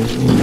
Mm-hmm.